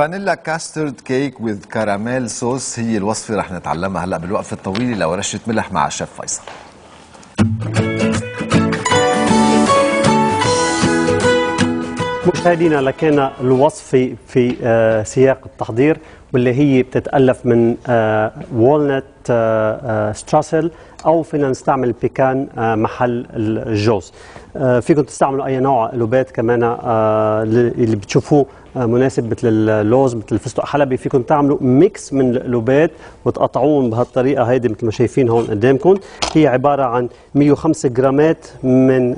vanilla custard cake with caramel sauce هي الوصفة رح نتعلمها هلأ بالوقفة الطويلة لورشة ملح مع الشيف فيصل. مشاهدينا لكان الوصفة في آه، سياق التحضير واللي هي بتتألف من walnut streusel أو فينا نستعمل pecan آه، محل الجوز. آه، فيكم تستعملوا أي نوع قلوبات كمان آه، اللي بتشوفوه آه، مناسب مثل اللوز مثل الفستق حلبي. فيكم تعملوا mix من القلوبات وتقطعوهم بهالطريقة هيدي مثل ما شايفين هون قدامكم. هي عبارة عن 105 جرامات من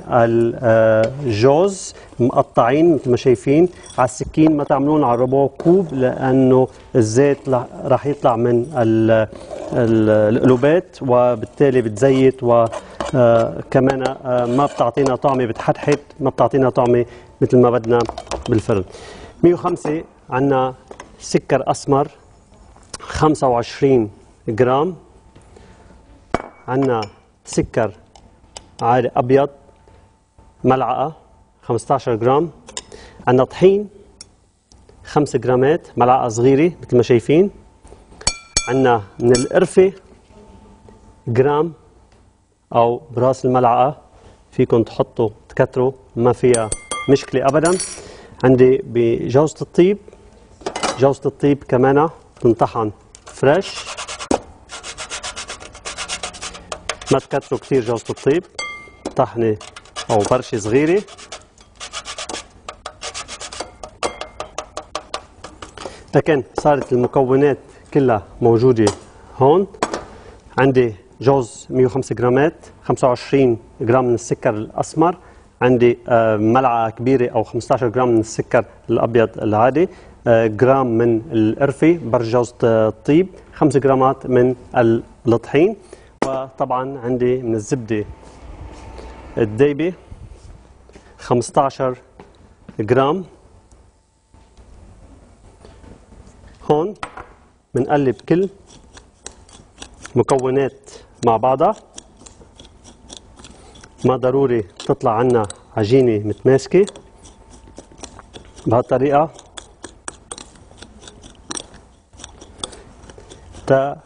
الجوز مقطعين مثل ما شايفين على السكين. ما تعملوهن على Robot Coupe لأنه الزيت راح يطلع من ال- ال- القلوبات وبالتالي بتزيت وكمان ما بتعطينا طعمه بتحتحت ما بتعطينا طعمه مثل ما بدنا بالفرن. 105 عندنا سكر أسمر 25 جرام. عندنا سكر عادي أبيض ملعقة 15 جرام. عندنا طحين 5 جرامات ملعقة صغيرة مثل ما شايفين. عندنا من القرفة جرام أو براس الملعقة فيكم تحطوا تكتروا ما فيها مشكلة ابدا. عندي بجوزة الطيب جوزة الطيب كمان تنطحن فريش ما تكتروا كثير جوزة الطيب طحنة أو برشة صغيرة. لكن صارت المكونات كلها موجودة هون. عندي جوز 105 جرامات 25 جرام من السكر الأسمر عندي آه، ملعقة كبيرة أو 15 جرام من السكر الأبيض العادي آه، جرام من القرفة برش جوز الطيب 5 جرامات من الطحين وطبعا عندي من الزبدة الدايبة 15 جرام. هون بنقلب كل مكونات مع بعضها. ما ضروري تطلع عنا عجينة متماسكة. بهالطريقة تا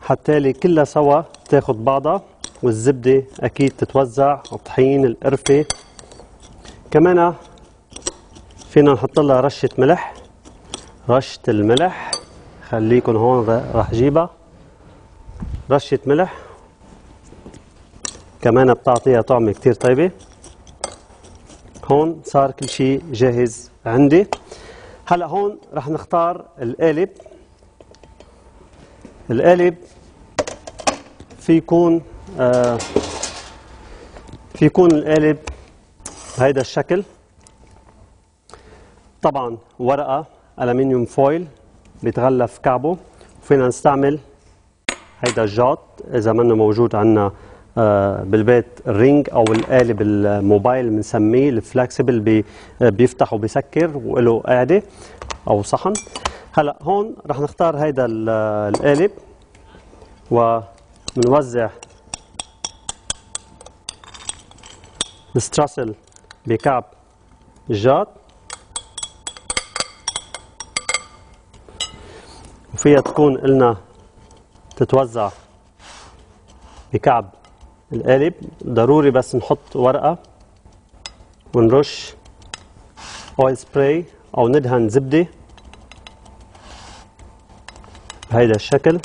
حتى لي كلها سوا تاخد بعضها والزبدة أكيد تتوزع الطحين القرفة. كمان فينا نحط لها رشة ملح رشة الملح خليكن هون راح جيبها. رشة ملح كمان بتعطيها طعمة كتير طيبة. هون صار كل شيء جاهز عندي. هلا هون رح نختار القالب. القالب في يكون آه في يكون القالب بهيدا الشكل. طبعا ورقة aluminium foil بيتغلف كعبه. وفينا نستعمل هيدا الجاط إذا منه موجود عندنا بالبيت ال ring أو القالب الموبايل بنسميه ال flexible بي آه، بيفتح وبيسكر وله قاعدة أو صحن. هلا هون رح نختار هيدا ال- القالب وبنوزع الستراسل بكعب الجاط وفيها تكون قلنا تتوزع بكعب القالب. ضروري بس نحط ورقة ونرش اويل سبراي أو ندهن زبدة بهيدا الشكل.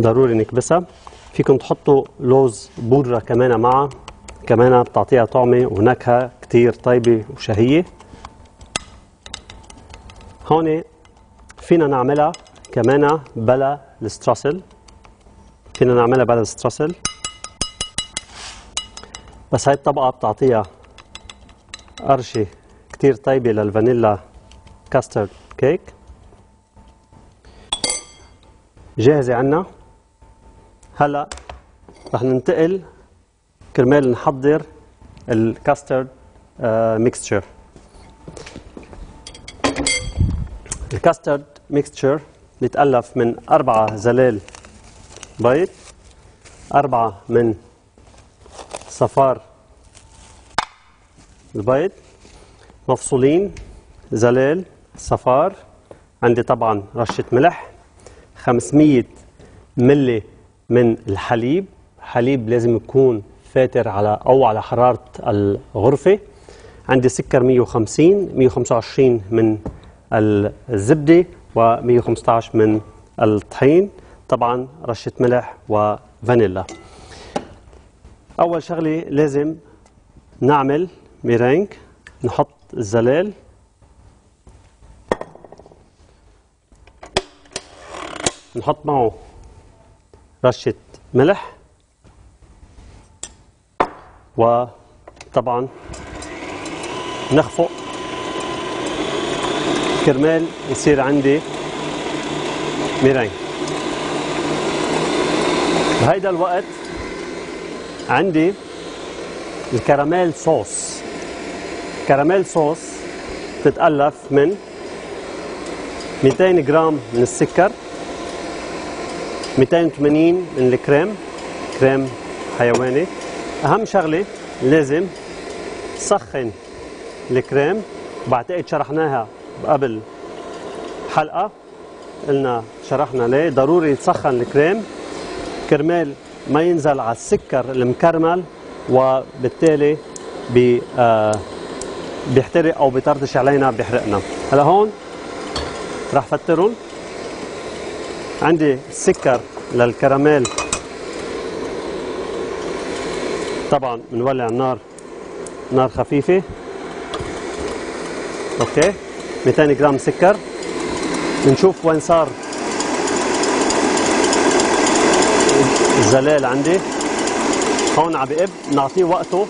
ضروري نكبسها. فيكم تحطوا لوز بودرة كمان معها. كمان بتعطيها طعمة ونكهة كتير طيبة وشهية. هون فينا نعملها كمان بلا الستراسل. فينا نعملها بلا الستراسل. بس هاي الطبقة بتعطيها قرشة كتير طيبة لل vanilla custard cake. جاهزة عنا. هلا رح ننتقل كرمال نحضر ال custard mixture ال custard mixture بيتألف من أربعة زلال بيض أربعة من صفار البيض مفصولين زلال صفار. عندي طبعا رشة ملح 500 ملي من الحليب. حليب لازم يكون فاتر على أو على حرارة الغرفة. عندي سكر 150 125 من الزبدة. و115 من الطحين طبعا رشة ملح وفانيلا. أول شغلة لازم نعمل ميرينج نحط الزلال. نحط معه رشة ملح. وطبعا نخفق. كرمال يصير عندي ميرينج بهيدا الوقت عندي ال caramel sauce. caramel sauce تتألف من 200 جرام من السكر 280 من ال cream cream حيواني. أهم شغلة لازم سخن الكريم بعتقد شرحناها قبل حلقة قلنا شرحنا ليه. ضروري يتسخن الكريم. كرمال ما ينزل على السكر المكرمل وبالتالي بي آه بيحترق أو بيطرطش علينا بيحرقنا. هلا هون راح فترهم. عندي السكر للكراميل. طبعا بنولع النار نار خفيفة. okay. 200 جرام سكر. بنشوف وين صار الزلال عندي. هون عم بقب نعطيه وقته.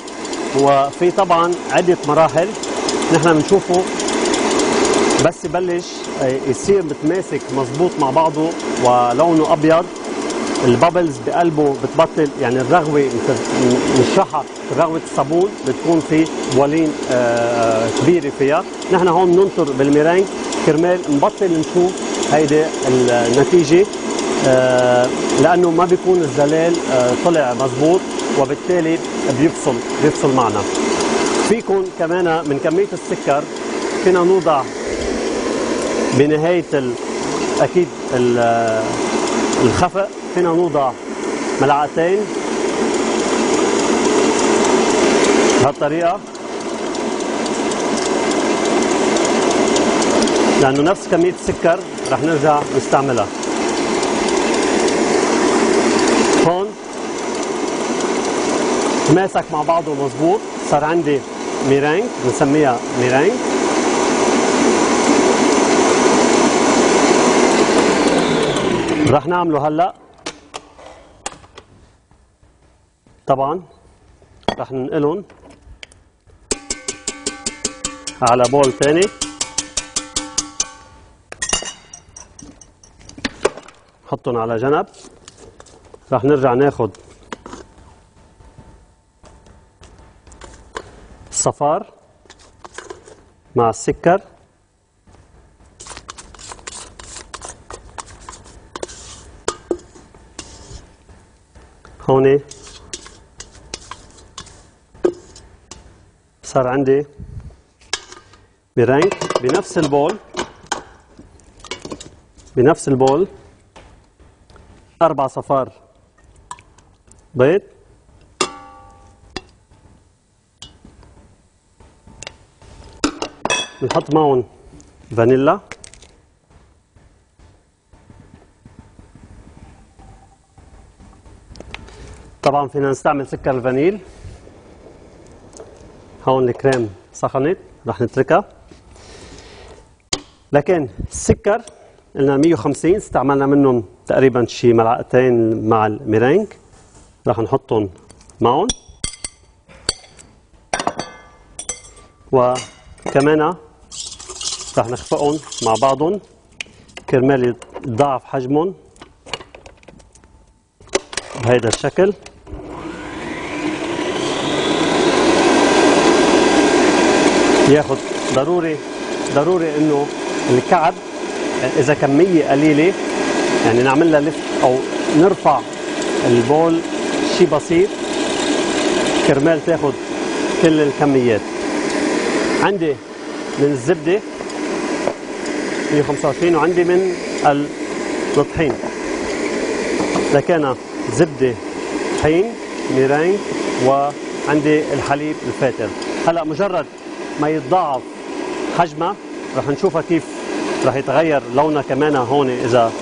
وفي طبعا عدة مراحل نحن بنشوفه. بس يبلش يصير متماسك مزبوط مع بعضه ولونه أبيض. ال bubbles بقلبه بتبطل يعني الرغوة نشرحها رغوة الصابون بتكون في بولين آه كبيرة فيها نحن هون بننطر بالميرينج كرمال نبطل نشوف هيدي النتيجة آه لأنه ما بيكون الزلال آه طلع مزبوط وبالتالي بيفصل بيفصل معنا فيكم كمان من كمية السكر فينا نوضع بنهاية. أكيد ال... الخفق. فينا نوضع ملعقتين. بهالطريقة. لأنه نفس كمية السكر رح نرجع نستعملها. هون. تماسك مع بعضه مزبوط. صار عندي ميرينج بنسميها ميرينج رح نعمله هلا. طبعا رح ننقلهم على bowl تاني. نحطهم على جنب. رح نرجع ناخد الصفار مع السكر. هون صار عندي برانك بنفس البول بنفس البول أربع صفار بيض. بنحط معهم فانيلا. طبعا فينا نستعمل سكر الفانيل. هون الكريم سخنت رح نتركها. لكن السكر قلنا 150 استعملنا منهم تقريبا شي ملعقتين مع الميرينج. رح نحطهم معهم. وكمان رح نخفقهم مع بعضهم. كرمال يتضاعف حجمهم بهيدا الشكل. ياخد ضروري ضروري إنه الكعب إذا كميه قليلة يعني نعمل لها لفت أو نرفع البول شيء بسيط كرمال تاخد كل الكميات. عندي من الزبدة 125 وعندي من الطحين إذا كان زبدة طحين ميرينج وعندي الحليب الفاتر. هلأ مجرد ما يتضاعف حجمها. رح نشوفها كيف رح يتغير لونها كمان هون إذا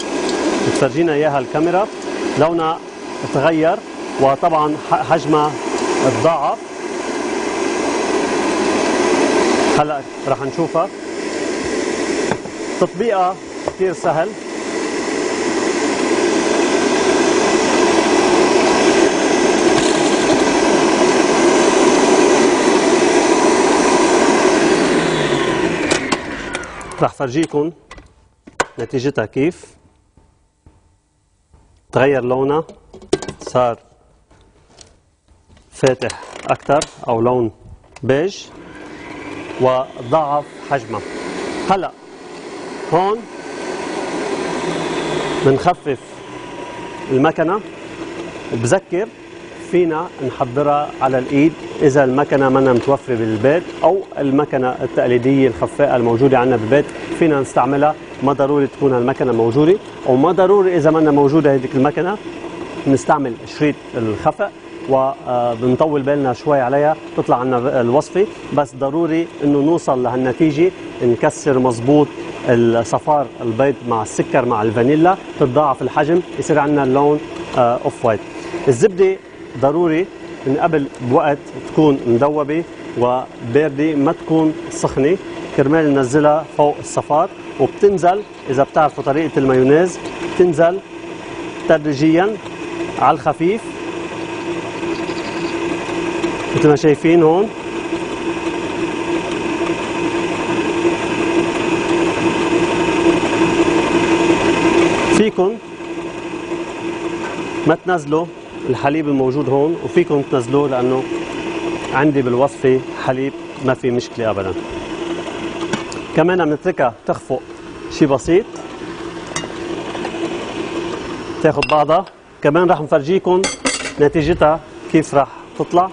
بتفرجينا إياها الكاميرا. لونها تغير وطبعا حجمها تضاعف هلأ رح نشوفها. تطبيقها كثير سهل. رح فرجيكم. نتيجتها كيف؟ تغير لونها. صار فاتح أكثر أو لون بيج. وضاعف حجمها هلأ هون بنخفف المكنة. بذكر فينا نحضرها على الإيد إذا المكنة منا متوفره بالبيت أو المكنة التقليدية الخفاءة الموجودة عندنا بالبيت فينا نستعملها. ما ضروري تكون المكنه موجودة وما ضروري إذا منا موجودة هذيك المكنة نستعمل شريط الخفق وبنطول بالنا شوي عليها تطلع عنا الوصفة. بس ضروري إنه نوصل لهالنتيجة نكسر مزبوط الصفار البيض مع السكر مع الفانيلا تتضاعف الحجم يصير عندنا اللون off white الزبدة ضروري من قبل بوقت تكون مدوبه وباردة ما تكون سخنة. كرمال ننزلها فوق الصفار وبتنزل إذا بتعرفوا طريقة المايونيز بتنزل تدريجيا على الخفيف. مثل ما شايفين هون. فيكم ما تنزلوا. الحليب الموجود هون وفيكم تنزلوه لأنه عندي بالوصفة حليب ما في مشكلة ابدا. كمان بنتركها تخفق شيء بسيط. تاخذ بعضها. كمان راح نفرجيكم نتيجتها كيف راح تطلع.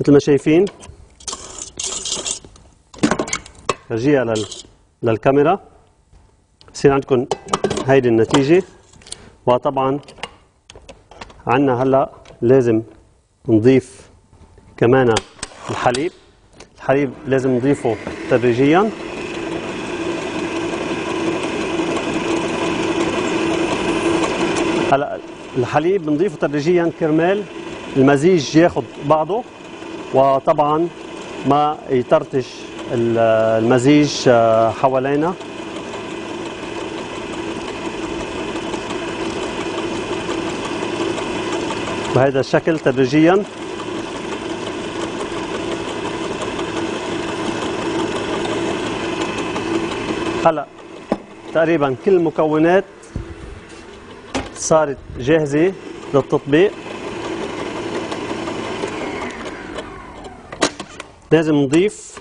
مثل ما شايفين فرجيها لل... للكاميرا. بصير عندكم هيدي النتيجة. وطبعا عندنا هلا لازم نضيف كمان الحليب. الحليب لازم نضيفه تدريجيا. هلا الحليب بنضيفه تدريجيا كرمال المزيج ياخذ بعضه وطبعا ما يطرطش المزيج حوالينا. بهذا الشكل تدريجيا. هلا تقريبا كل المكونات صارت جاهزة للتطبيق. لازم نضيف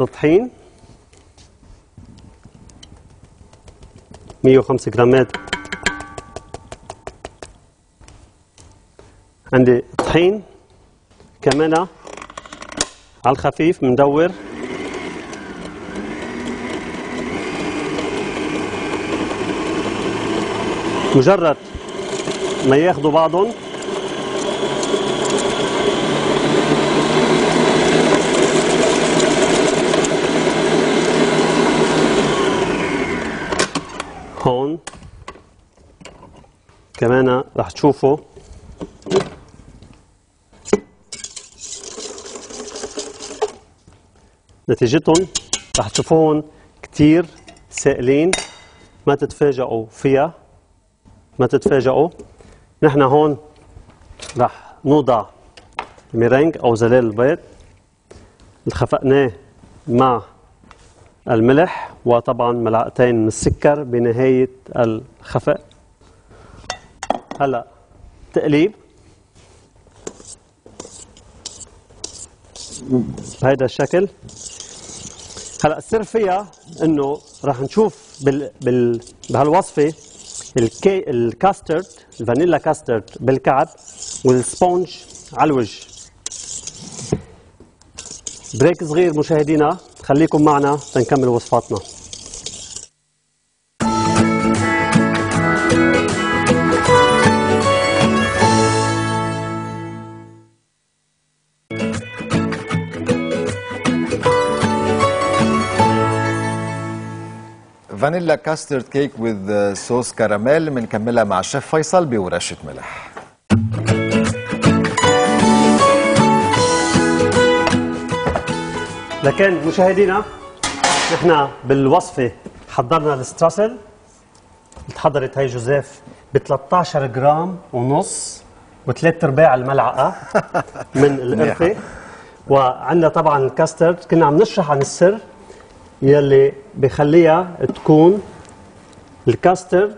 الطحين 105 جرامات عندي طحين كمان على الخفيف بندور مجرد ما ياخذوا بعضهم. هون. كمان رح تشوفوا. نتيجتهم رح تشوفوهم كتير سائلين ما تتفاجئوا فيها. ما تتفاجئوا نحن هون رح نوضع الميرينج أو زلال البيض. اللي خفقناه مع الملح وطبعا ملعقتين من السكر بنهاية الخفق. هلا تقليب. بهذا الشكل. هلا السر فيها إنه راح نشوف بال بال بهالوصفة ال ca- ال custard ال vanilla custard بالكعب وال sponge على الوجه. break صغير مشاهدينا خليكم معنا تنكمل وصفاتنا. vanilla custard cake with sauce caramel بنكملها مع الشيف فيصل بورشة ملح. لكن مشاهدينا نحن بالوصفة حضرنا ال streusel تحضرت هي جوزيف ب 13 جرام ونص وثلاث أرباع الملعقة من القرفة. وعندنا طبعا الكاسترد. كنا عم نشرح عن السر. يلي بخليها تكون الكاسترد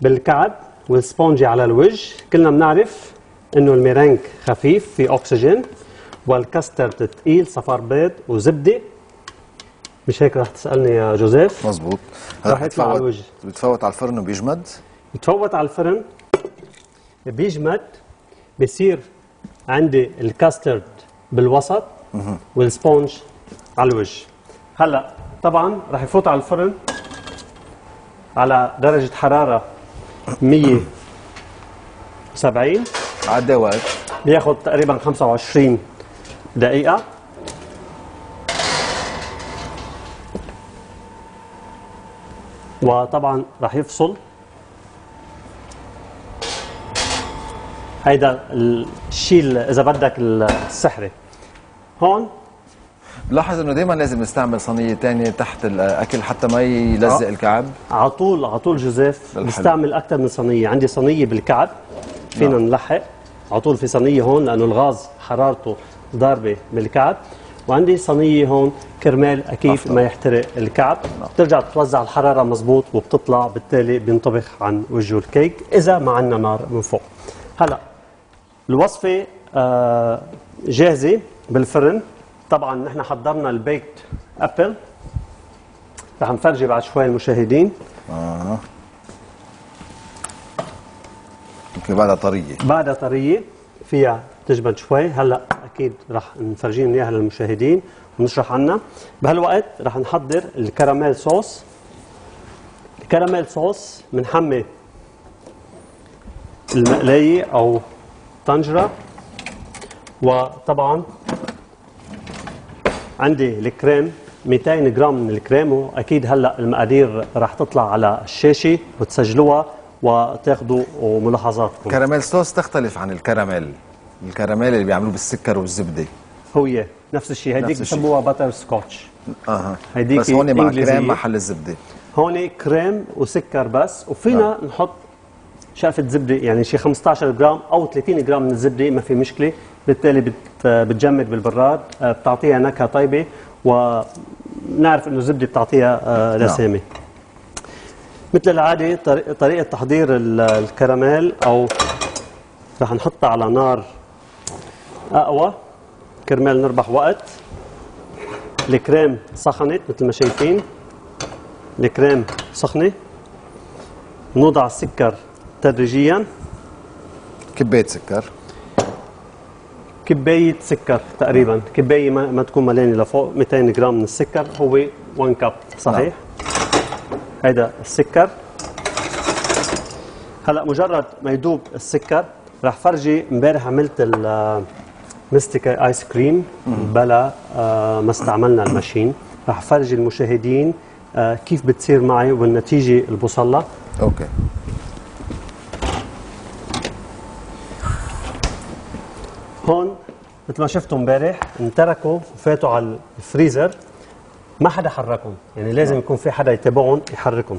بالكعب وال sponge على الوجه. كلنا بنعرف إنه الميرينج خفيف في أكسجين والكاسترد ثقيل صفار بيض وزبدة. مش هيك رح تسألني يا جوزيف؟ مزبوط. رح يطلع على الوجه. بتفوت على الفرن وبيجمد؟ بتفوت على الفرن بيجمد بصير عندي الكاسترد بالوسط والسبونج على الوجه. هلا طبعا رح يفوت على الفرن على درجة حرارة 170 عدى وقت بياخد تقريبا 25 دقيقة. وطبعا رح يفصل. هيدا الشيء ال- إذا بدك السحري هون بلاحظ إنه دائما لازم نستعمل صينية ثانية تحت الاكل حتى ما يلزق آه. الكعب على طول على طول جوزيف. بستعمل أكثر من صينية عندي صينية بالكعب فينا نعم. نلحق على طول في صينية هون لأنه الغاز حرارته ضاربة بالكعب وعندي صينية هون كرمال أكيد أفضل. ما يحترق الكعب بترجع بتوزع الحرارة مزبوط وبتطلع بالتالي بينطبخ عن وجه الكيك إذا ما عندنا نار من فوق هلا الوصفة آه، جاهزة بالفرن طبعا نحن حضرنا البيكت أبل. رح نفرجي بعد شوي المشاهدين. آه. يمكن بعدها طرية. بعدها طرية فيها تجمد شوي. هلأ أكيد رح نفرجيهم إياها للمشاهدين ونشرح عنها. بهالوقت رح نحضر الكراميل صوص. الكراميل صوص بنحمي المقلاية أو طنجرة. وطبعا عندي الكريم 200 جرام من الكريم وأكيد هلأ المقادير رح تطلع على الشاشة وتسجلوها وتاخذوا ملاحظاتكم. كراميل صوص تختلف عن الكراميل. الكراميل اللي بيعملوه بالسكر والزبدة. هو. نفس الشيء. الشيء. بسموها butterscotch أها. هيديك بس هون مع. كريم محل الزبدة. هون كريم وسكر بس. وفينا نحط شقفة زبدة يعني شي 15 جرام أو 30 جرام من الزبدة ما في مشكلة. بالتالي بت بتجمد بالبراد. آه، بتعطيها نكهة طيبة ونعرف إنه الزبدة بتعطيها آه، نعم. مثل العادة طريق- طريقة تحضير ال- الكراميل أو رح نحطها على نار أقوى. كرمال نربح وقت. الكريم سخنت مثل ما شايفين. الكريم سخنة. نوضع السكر تدريجيا. كباية سكر. كباية سكر تقريبا. كباية ما, ما تكون مليانة لفوق 200 جرام من السكر. هو 1 كب صحيح؟ هيدا السكر. هلأ مجرد ما يدوب السكر رح فرجي امبارح عملت المستكة ice cream بلا آه، ما استعملنا ال machine. رح فرجي المشاهدين آه، كيف بتصير معي والنتيجة البصلة okay هون مثل ما شفتوا امبارح انتركوا وفاتوا على الفريزر ما حدا حركهم. يعني لازم يكون في حدا يتابعهم يحركهم.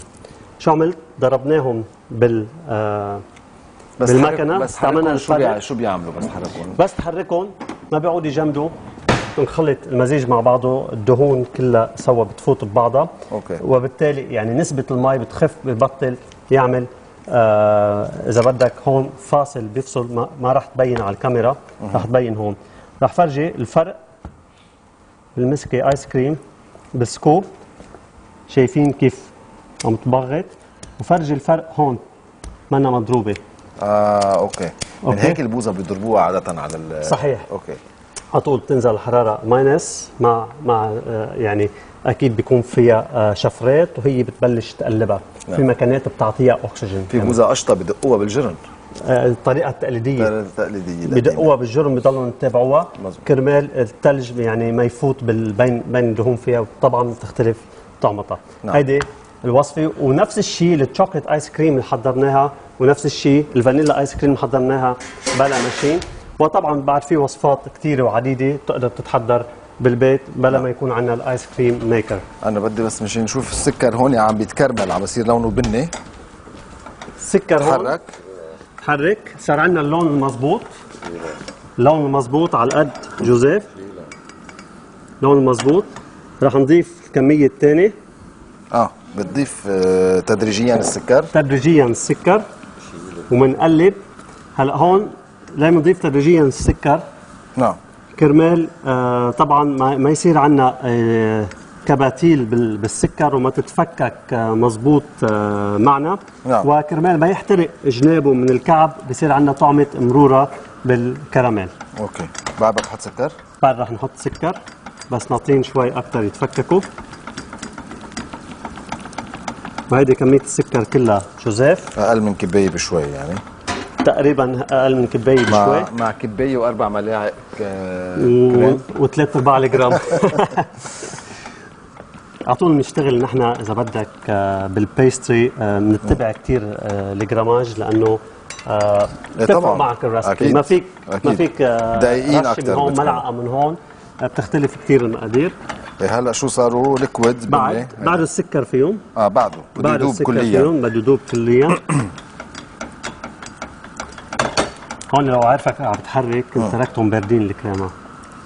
شو عملت؟ ضربناهم بال آه بس بالمكنة. حرك- بس استعملنا حركون شو. بيع شو بيعملوا؟ بس حركون بس تحركهم ما بيقعدوا يجمدوا. بنخلط المزيج مع بعضه الدهون كلها سوا بتفوت ببعضها. okay. وبالتالي يعني نسبة المي بتخف ببطل يعمل آه إذا بدك هون فاصل بيفصل ما, ما راح تبين على الكاميرا راح تبين هون. راح فرجي الفرق بالمسكة ice cream بالسكوب شايفين كيف عم تبغت وفرجي الفرق هون منا مضروبة آه أوكي من أوكي. هيك البوظه بيضربوها عادة على ال صحيح. أوكي على طول بتنزل الحراره ماينس مع مع آه، يعني أكيد بيكون فيها آه، شفرات وهي بتبلش تقلبها في نعم. مكانات بتعطيها أكسجين في موزة قشطة بدقوها بالجرن الطريقة التقليدية. التقليدية القديمة. بدقوها بالجرم بضلوا يتابعوها مظبوط. كرمال الثلج يعني ما يفوت بين بين الدهون فيها وطبعا بتختلف طعمتها نعم. هيدي الوصفة ونفس الشيء ال chocolate ice cream اللي حضرناها ونفس الشيء ال vanilla ice cream اللي حضرناها بلا machine وطبعا بعد في وصفات كثيره وعديدة بتقدر تتحضر بالبيت بلا ما يكون عندنا ال ice cream maker أنا بدي بس مشان نشوف السكر هون عم بيتكرمل عم بصير لونه بني. سكر هون. تحرك صار عندنا اللون المضبوط اللون المضبوط على قد جوزيف. اللون المضبوط رح نضيف الكمية الثانية آه بتضيف آه، تدريجيا السكر. تدريجيا السكر. ومنقلب. هلأ هون لازم نضيف تدريجيا السكر. نعم. كرمال آه طبعا ما, ما يصير عندنا آه كباتيل بال- بالسكر وما تتفكك آه مزبوط آه معنا. نعم. وكرمال ما يحترق جنابه من الكعب بصير عندنا طعمة مرورة بالكراميل. okay. بعد بدك تحط سكر؟ بعد رح نحط سكر بس نعطيهم شوي أكثر يتفككوا. وهيدي كمية السكر كلها. جوزيف؟ أقل من كباية بشوي يعني. تقريبا أقل من كباية بشوي. مع مع كباية وأربع ملاعق آه، و... كريم. وثلاث أرباع الجرام. على طول بنشتغل نحن إذا بدك آه، بال pastry آه، بنتبع كثير ال grammage لأنه آه، إيه بتفرق طبعاً. معك ال recipe أكيد. ما فيك ما أكيد. فيك آه، دقيقين أكتر من هون. ملعقة من هون. آه، بتختلف كثير المقادير. إيه هلأ شو صاروا؟ liquid بعد بعد السكر فيهم آه بعده. بده السكر كليا. فيهم بده يدوب كليا. هون لو عارفك عم بتحرك كنت تركتهم باردين الكريمة.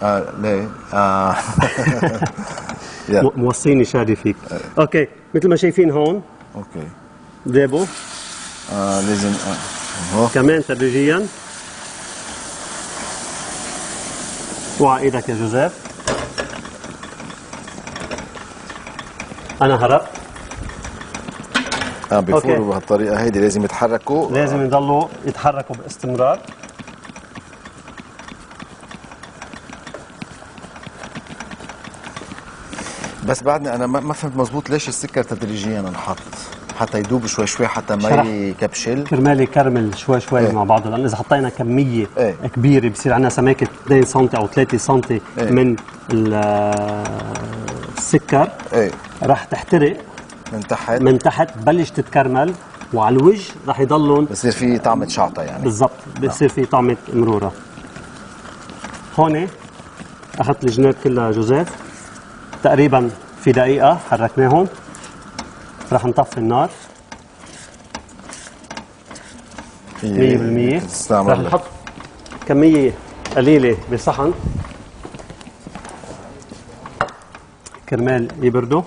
آه ليه؟ آه. م- موصيني شادي فيك okay مثل ما شايفين هون. okay ديبو آه لازم آه. كمان تدريجيا. وعى إيدك يا جوزيف. أنا هربت آه بيفوروا. بهالطريقة هيدي لازم يتحركوا. لازم يضلوا يتحركوا باستمرار. بس بعدني أنا ما ما فهمت مزبوط ليش السكر تدريجيا انحط. حتى يدوب شوي شوي حتى ما. يكبشل. كرمال يكرمل شوي شوي إيه. مع بعضه لأنه إذا حطينا كمية إيه. كبيرة بصير عندنا سماكة 2 سم أو 3 سم إيه. من ال- السكر. إيه. راح تحترق. من تحت. من تحت تبلش تتكرمل. وعلى الوجه راح يضلهم بصير في طعمة شعطة يعني. بالضبط. بصير في طعمة مرورة. هون أخذت الجناب كلها جوزيف. تقريبا في دقيقة حركناهم. رح نطفي النار. 100% رح تستعمل نحط كمية قليلة بصحن. كرمال يبردوا.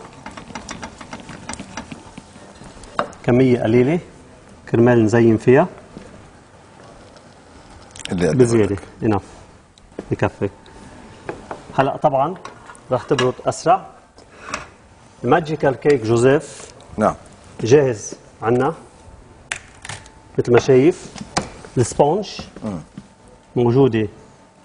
كمية قليلة كرمال نزين فيها. بزيادة. enough بكفي. هلأ طبعا رح تبرد أسرع. ال magical cake جوزيف نعم. جاهز. عنا. مثل ما شايف. ال sponge. موجودة.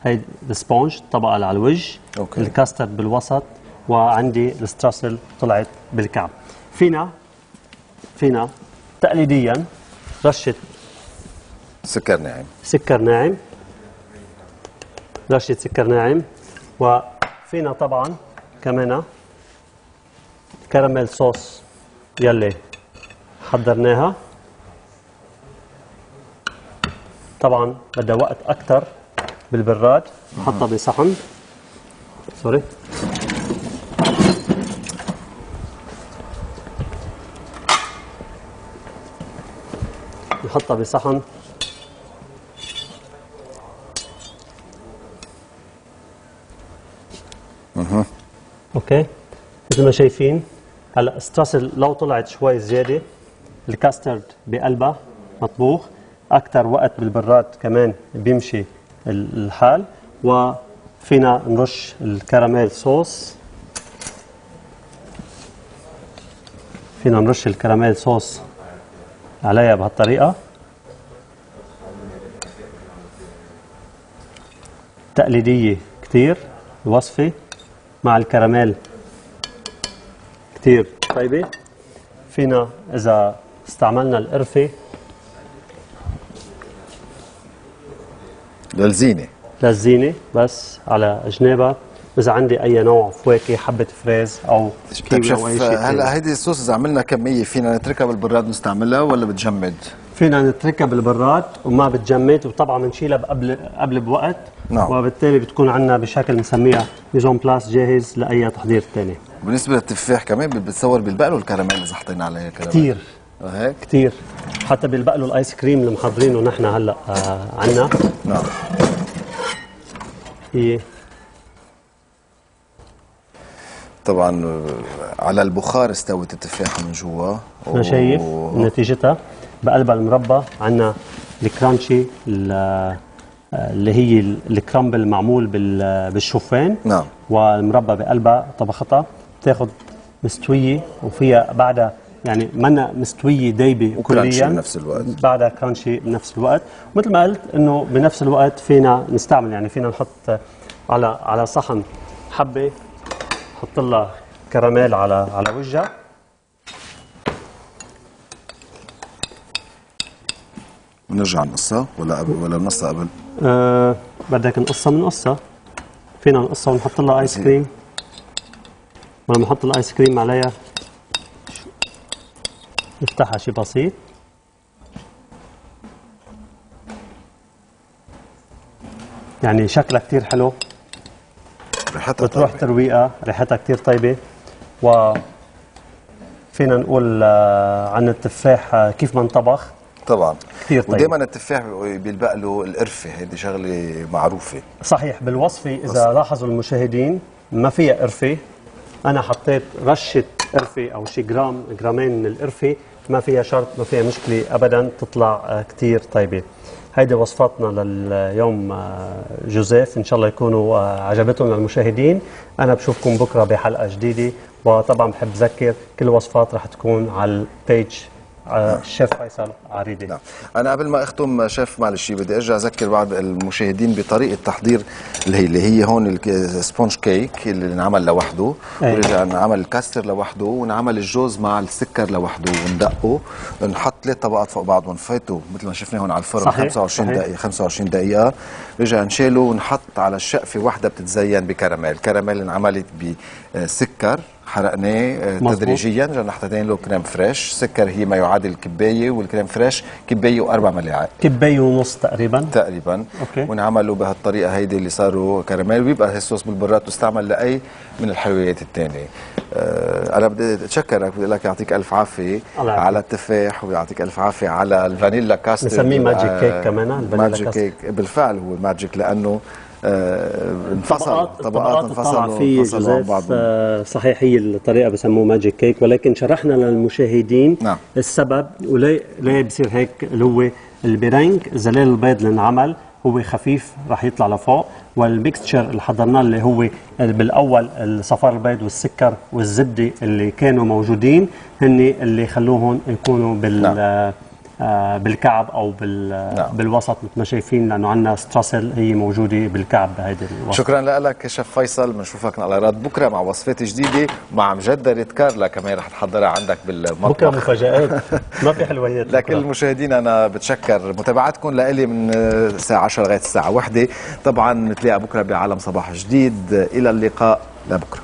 هي ال sponge الطبقة اللي على الوجه. okay. الكاسترد بالوسط. وعندي ال streusel طلعت بالكعب. فينا. فينا. تقليديا. رشة. سكر ناعم. سكر ناعم. رشة سكر ناعم. وفينا طبعا كمان كراميل صوص يلي حضرناها. طبعا بدها وقت أكثر بالبراد. نحطها بصحن. سوري. نحطها بصحن. okay. مثل ما شايفين هلا streusel لو طلعت شوي زيادة. الكاسترد بقلبها مطبوخ. أكثر وقت بالبراد كمان بيمشي ال- الحال. وفينا نرش ال caramel sauce. فينا نرش الكراميل صوص عليها بهالطريقة. تقليدية كتير الوصفة. مع الكراميل. كتير. طيبة. فينا إذا استعملنا القرفة. للزينة. للزينة بس على جنابها إذا عندي أي نوع فواكه حبة فريز أو طيب كيوي أو أي شيء هلأ. هيدي الصوص إذا عملنا كمية فينا نتركها بالبراد نستعملها ولا بتجمد؟ فينا نتركها بالبراد وما بتجمد وطبعا بنشيلها قبل قبل بوقت. نعم. وبالتالي بتكون عندنا بشكل بنسميها mise en place جاهز لأي تحضير ثاني بالنسبة للتفاح كمان بتصور بيلبقلو الكراميل إذا حطينا عليها كراميل. كثير هيك؟ كثير حتى بيلبقلوا الايس كريم اللي محضرينه نحن هلأ آه عنا. نعم. هي طبعا آه، على البخار استوت التفاحه من جوا. أنا شايف و- نتيجتها. بقلبها المربى عندنا الكرانشي ال- اللي هي ال- الكرامبل معمول بال- بالشوفان. نعم. والمربى بقلبها طبختها. بتاخذ مستوية وفيها بعدها يعني منا مستوية دايبة وكرانشي كليا. بنفس الوقت. بعدها كرانشي بنفس الوقت. مثل ما قلت إنه بنفس الوقت فينا نستعمل يعني فينا نحط على على صحن حبة نحط لها كراميل على على وجهها. بنرجع نقصها ولا قبل ولا نقصها قبل؟ أه بدك نقصها بنقصها فينا نقصها ونحط لها ايس كريم ولما نحط الايس كريم عليها. نفتحها شي بسيط. يعني شكلها كتير حلو. ريحتها بتروح طيبة. ترويقها. ريحتها كتير طيبة. و فينا نقول آه، عن التفاح آه، كيف ما انطبخ طبعا. كتير طيب. ودائما التفاح بيلبق له القرفة هيدي شغلة معروفة. صحيح بالوصفة إذا لاحظوا المشاهدين ما فيها قرفة. أنا حطيت رشة قرفة أو شي جرام جرامين من القرفة. ما فيها شرط ما فيها مشكلة أبدا تطلع آه، كتير طيبة. هيدي وصفاتنا لليوم آه، جوزيف. إن شاء الله يكونوا آه، عجبتهم للمشاهدين أنا بشوفكم بكرة بحلقة جديدة. وطبعا بحب أذكر كل الوصفات رح تكون على ال page الشيف فيصل عريدي نعم. أنا قبل ما أختم شيف معلش بدي أرجع أذكر بعض المشاهدين بطريقة تحضير اللي هي اللي هي هون ال sponge cake اللي انعمل لوحده. ورجع نعمل الكاستر لوحده ونعمل الجوز مع السكر لوحده وندقه. نحط ثلاث طبقات فوق بعض ونفيته مثل ما شفنا هون على الفرن صحيح، 25 صحيح. دقيقة 25 دقيقة. رجع نشيله ونحط على الشقفة واحدة بتتزين بكراميل. كراميل انعملت بسكر حرقناه آه،. تدريجيا رجعنا حطينا له crème fraîche سكر هي ما يعادل كبايه وال crème fraîche كباية وأربع ملاعق كباية ونص تقريبا تقريبا okay. ونعمله بهالطريقة هيدي اللي صاروا كراميل ويبقى الصوص بالبراد تستعمل لأي من الحلويات الثانية آه أنا بدي أتشكرك بدي لك يعطيك ألف عافية. على التفاح ويعطيك ألف عافية على ال vanilla custard نسميه magic cake كمان، ال vanilla magic. cake بالفعل هو magic لأنه آه انفصل طبقات انفصلوا جوزيف بعض آه، صحيح هي الطريقة بسموه magic cake ولكن شرحنا للمشاهدين نعم. السبب وليه ليه بصير هيك اللي هو البيرنج زلال البيض اللي انعمل هو خفيف راح يطلع لفوق وال mixture اللي حضرناه اللي هو بالأول الصفار البيض والسكر والزبدة اللي كانوا موجودين هن اللي خلوهم يكونوا بال نعم. آه، بالكعب أو بال نعم. بالوسط مثل ما شايفين لأنه عندنا ستراسل هي موجودة بالكعب بهيدي الوسط. شكرا لك شيف فيصل بنشوفك على راد. بكرة مع وصفات جديدة مع مجدرة كارلا كمان رح تحضرها عندك بالمطبخ. بكرة مفاجآت. ما في حلويات لكل. المشاهدين أنا بتشكر. متابعتكم لإلي من الساعة 10 لغاية الساعة 1 طبعا نتلاقى بكرة بعالم صباح جديد. إلى اللقاء لبكرة.